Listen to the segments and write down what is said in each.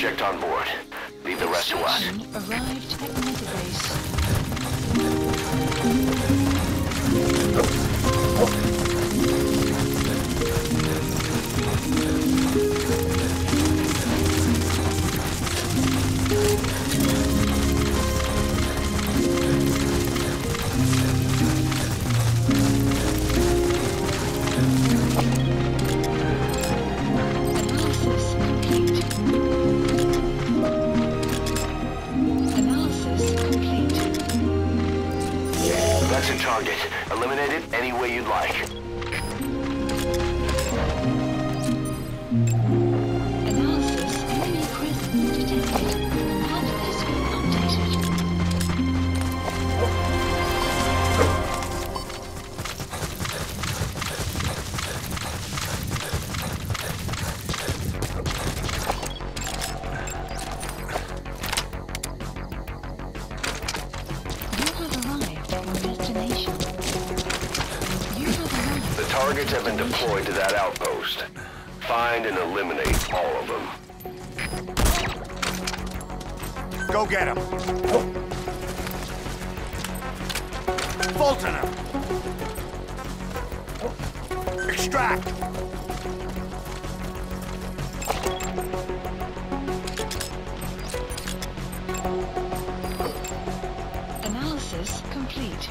Subject on board. Leave the rest to us. Arrived at Mother Base. Eliminate it any way you'd like. Targets have been deployed to that outpost. Find and eliminate all of them. Go get him. Fulton him. Extract. Analysis complete.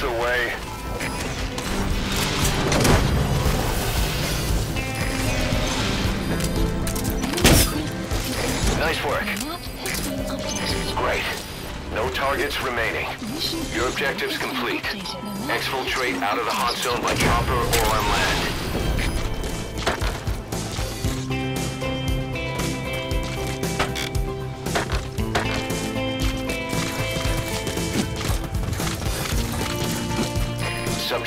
The. Nice work. Great. No targets remaining. Your objective's complete. Exfiltrate out of the hot zone by chopper or on land.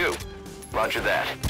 too. Roger that.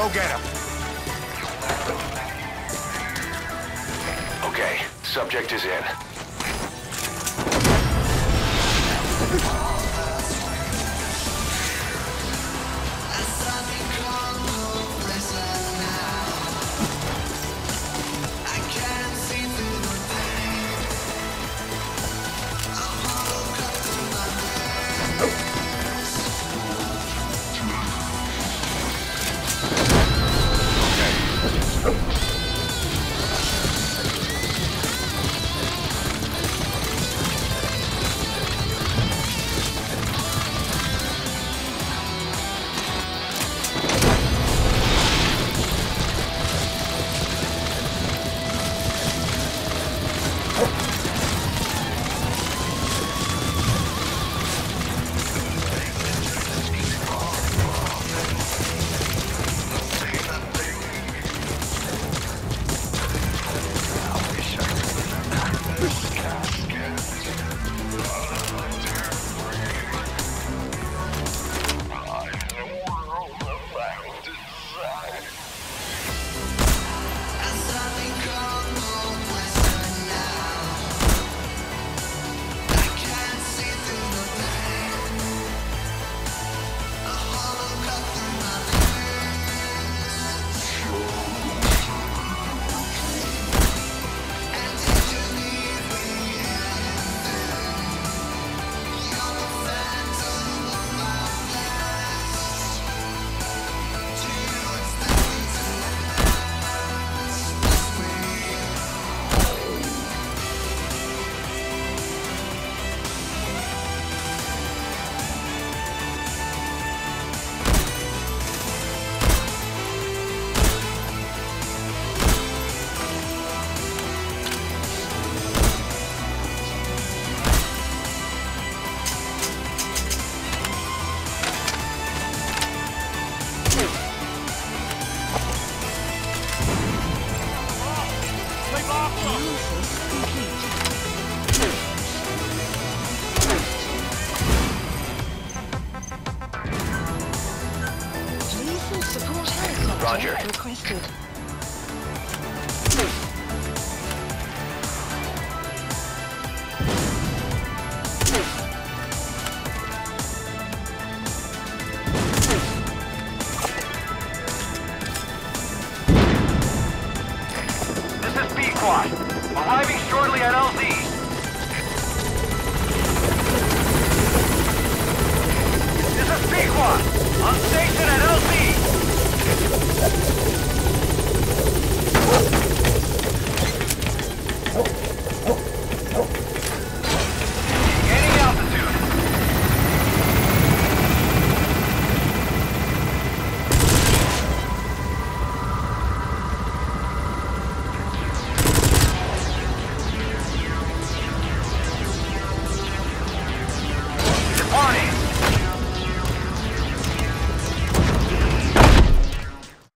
Go get him. Okay, subject is in.